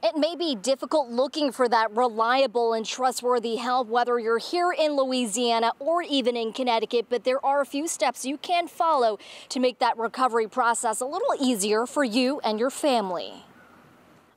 It may be difficult looking for that reliable and trustworthy help, whether you're here in Louisiana or even in Connecticut, but there are a few steps you can follow to make that recovery process a little easier for you and your family.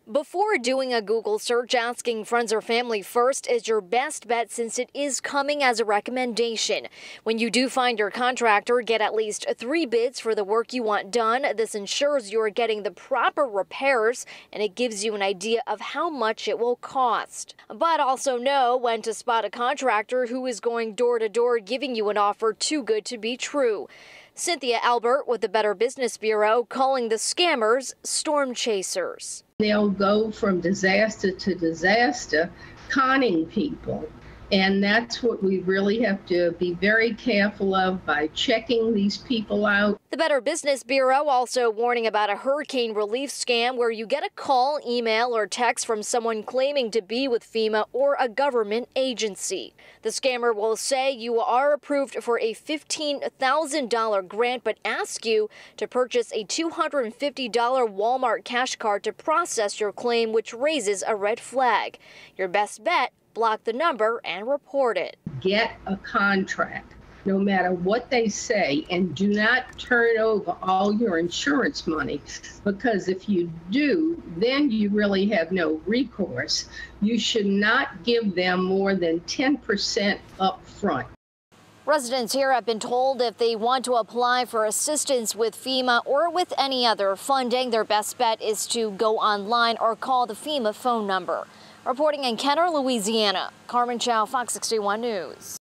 Before doing a Google search, asking friends or family first is your best bet since it is coming as a recommendation. When you do find your contractor, get at least three bids for the work you want done. This ensures you are getting the proper repairs and it gives you an idea of how much it will cost. But also know when to spot a contractor who is going door to door giving you an offer too good to be true. Cynthia Albert with the Better Business Bureau calling the scammers storm chasers. They'll go from disaster to disaster, conning people. And that's what we really have to be very careful of by checking these people out. The Better Business Bureau also warning about a hurricane relief scam where you get a call, email, or text from someone claiming to be with FEMA or a government agency. The scammer will say you are approved for a $15,000 grant but ask you to purchase a $250 Walmart cash card to process your claim, which raises a red flag. Your best bet block the number and report it. Get a contract no matter what they say and do not turn over all your insurance money because if you do then you really have no recourse you should not give them more than 10% up front Residents here have been told if they want to apply for assistance with FEMA or with any other funding, their best bet is to go online or call the FEMA phone number. Reporting in Kenner, Louisiana, Carmen Chow, Fox 61 News.